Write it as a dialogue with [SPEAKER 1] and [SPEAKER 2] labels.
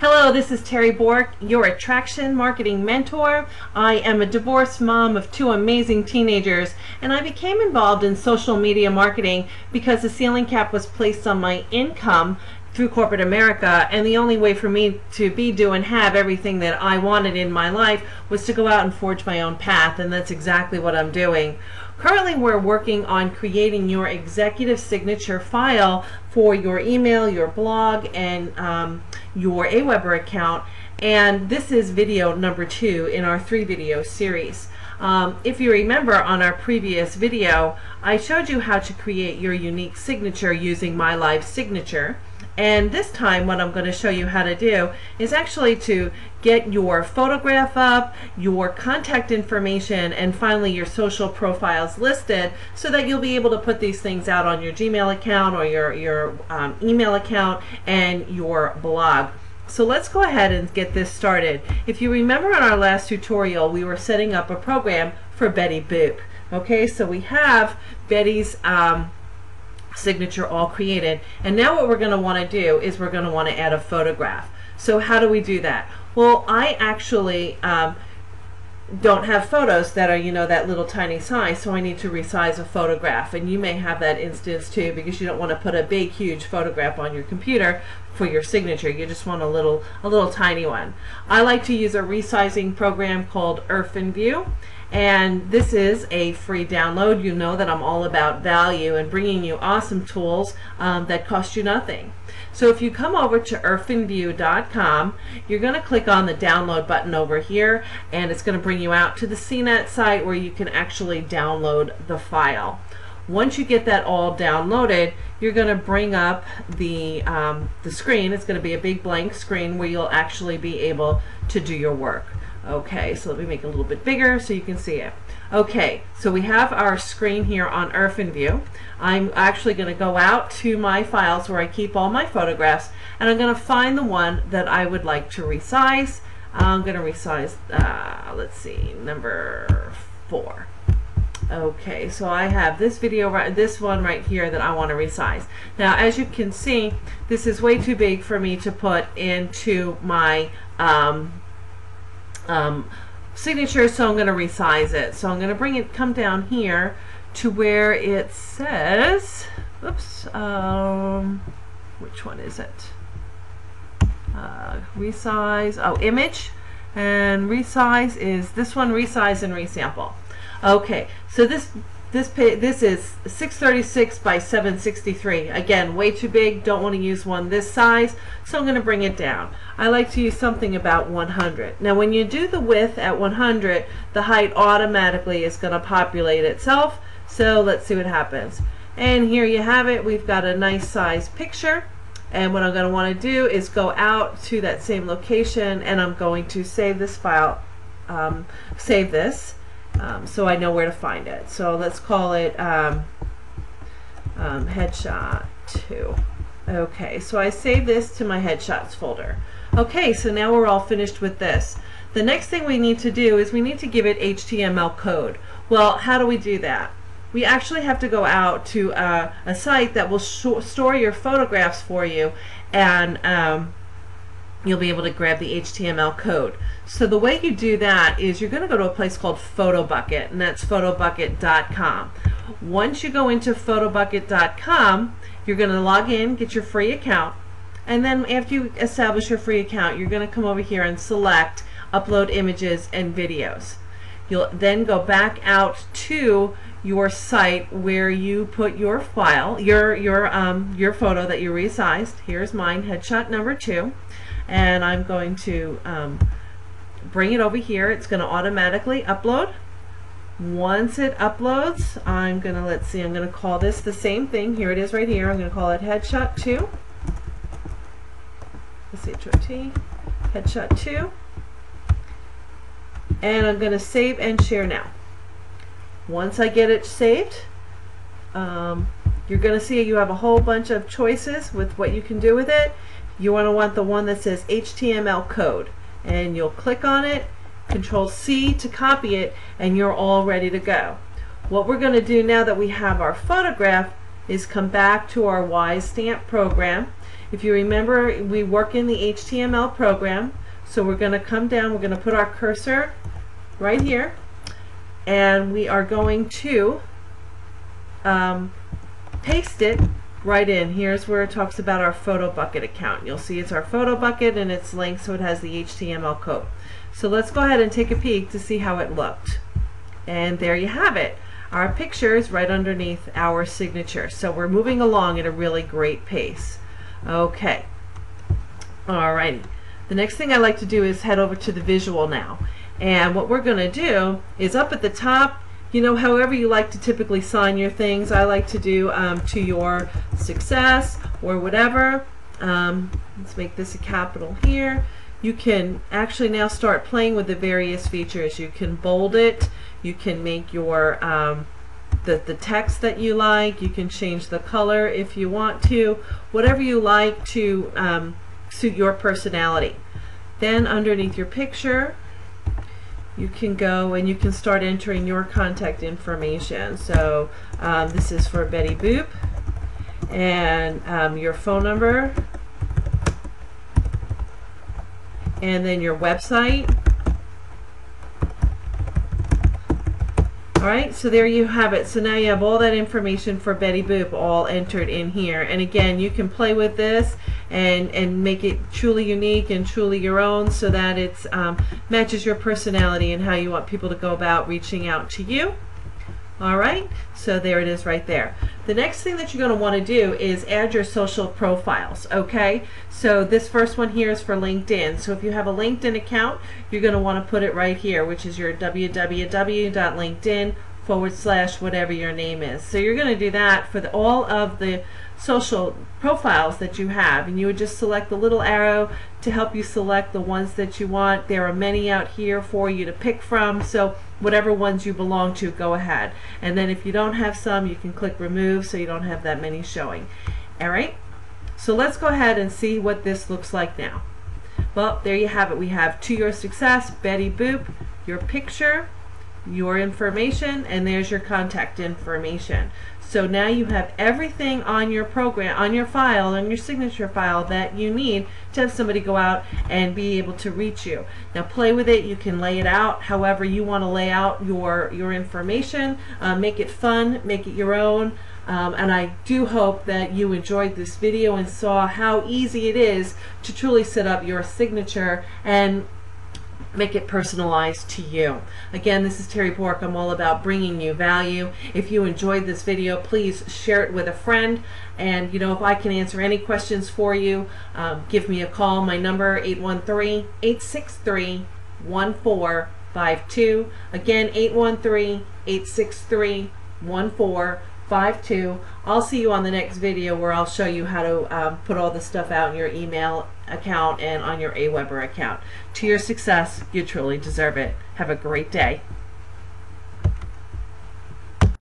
[SPEAKER 1] Hello, this is Terri Bork, your attraction marketing mentor. I am a divorced mom of two amazing teenagers, and I became involved in social media marketing because the ceiling cap was placed on my income through corporate America, and the only way for me to be, do, and have everything that I wanted in my life was to go out and forge my own path, and that's exactly what I'm doing. Currently, we're working on creating your executive signature file for your email, your blog, and um, your Aweber account. And this is video number two in our three video series. Um, if you remember on our previous video, I showed you how to create your unique signature using My Live Signature. And this time what I'm going to show you how to do is actually to get your photograph up, your contact information, and finally your social profiles listed so that you'll be able to put these things out on your Gmail account or your, your um, email account and your blog. So let's go ahead and get this started. If you remember in our last tutorial, we were setting up a program for Betty Boop. Okay, so we have Betty's um, signature all created. And now what we're going to want to do is we're going to want to add a photograph. So how do we do that? Well, I actually um, don't have photos that are, you know, that little tiny size, so I need to resize a photograph. And you may have that instance too because you don't want to put a big, huge photograph on your computer for your signature. You just want a little, a little tiny one. I like to use a resizing program called Irfanview and this is a free download. You know that I'm all about value and bringing you awesome tools um, that cost you nothing. So if you come over to irfanview.com, you're going to click on the download button over here, and it's going to bring you out to the CNET site where you can actually download the file. Once you get that all downloaded, you're going to bring up the, um, the screen. It's going to be a big blank screen where you'll actually be able to do your work. Okay, so let me make it a little bit bigger so you can see it. Okay, so we have our screen here on Irfanview. I'm actually going to go out to my files where I keep all my photographs and I'm going to find the one that I would like to resize. I'm going to resize, uh, let's see, number four. Okay, so I have this video, right, this one right here that I want to resize. Now, as you can see, this is way too big for me to put into my um, um, signature, so I'm going to resize it. So I'm going to bring it, come down here to where it says, oops, um, which one is it? Uh, resize, oh, image, and resize is this one, resize and resample. Okay, so this this this is 636 by 763. Again, way too big. Don't want to use one this size, so I'm going to bring it down. I like to use something about 100. Now, when you do the width at 100, the height automatically is going to populate itself. So let's see what happens. And here you have it. We've got a nice size picture. And what I'm going to want to do is go out to that same location and I'm going to save this file, um, save this um, so I know where to find it. So let's call it um, um, headshot 2. Okay, so I save this to my headshots folder. Okay, so now we're all finished with this. The next thing we need to do is we need to give it HTML code. Well, how do we do that? We actually have to go out to uh, a site that will store your photographs for you and um, you'll be able to grab the HTML code. So the way you do that is you're going to go to a place called PhotoBucket, and that's photobucket.com. Once you go into photobucket.com, you're going to log in, get your free account, and then after you establish your free account, you're going to come over here and select upload images and videos. You'll then go back out to your site where you put your file, your your um, your photo that you resized. Here's mine, headshot number two and I'm going to um, bring it over here. It's going to automatically upload. Once it uploads, I'm going to, let's see, I'm going to call this the same thing. Here it is right here. I'm going to call it Headshot 2. S-H-O-T, Headshot 2. And I'm going to save and share now. Once I get it saved, um, you're going to see you have a whole bunch of choices with what you can do with it you want to want the one that says HTML code and you'll click on it control C to copy it and you're all ready to go what we're going to do now that we have our photograph is come back to our Wise Stamp program If you remember, we work in the HTML program. So we're going to come down, we're going to put our cursor right here, and we are going to um, paste it right in. Here's where it talks about our photo bucket account. You'll see it's our photo bucket and it's linked so it has the HTML code. So let's go ahead and take a peek to see how it looked. And there you have it. Our picture is right underneath our signature. So we're moving along at a really great pace. Okay. Alrighty. The next thing I like to do is head over to the visual now. And what we're going to do is up at the top, you know, however you like to typically sign your things, I like to do um, to your success or whatever. Um, let's make this a capital here. You can actually now start playing with the various features. You can bold it. You can make your um, the, the text that you like. You can change the color if you want to. Whatever you like to um, suit your personality. Then underneath your picture, you can go and you can start entering your contact information. So um, this is for Betty Boop and um, your phone number and then your website. All right, so there you have it. So now you have all that information for Betty Boop all entered in here. And again, you can play with this and, and make it truly unique and truly your own so that it um, matches your personality and how you want people to go about reaching out to you. All right, so there it is right there. The next thing that you're going to want to do is add your social profiles, okay? So this first one here is for LinkedIn. So if you have a LinkedIn account, you're going to want to put it right here, which is your www.linkedin forward slash whatever your name is. So you're going to do that for the, all of the social profiles that you have and you would just select the little arrow to help you select the ones that you want. There are many out here for you to pick from so whatever ones you belong to go ahead and then if you don't have some you can click remove so you don't have that many showing. Alright so let's go ahead and see what this looks like now. Well there you have it. We have to your success, Betty Boop, your picture, your information and there's your contact information. So now you have everything on your program, on your file, on your signature file that you need to have somebody go out and be able to reach you. Now play with it. You can lay it out however you want to lay out your, your information. Uh, make it fun. Make it your own. Um, and I do hope that you enjoyed this video and saw how easy it is to truly set up your signature and make it personalized to you. Again, this is Terri Bork. I'm all about bringing you value. If you enjoyed this video, please share it with a friend. And, you know, if I can answer any questions for you, um, give me a call. My number, 813-863-1452. Again, 813-863-1452. 52. I'll see you on the next video where I'll show you how to um, put all this stuff out in your email account and on your Aweber account. To your success, you truly deserve it. Have a great day.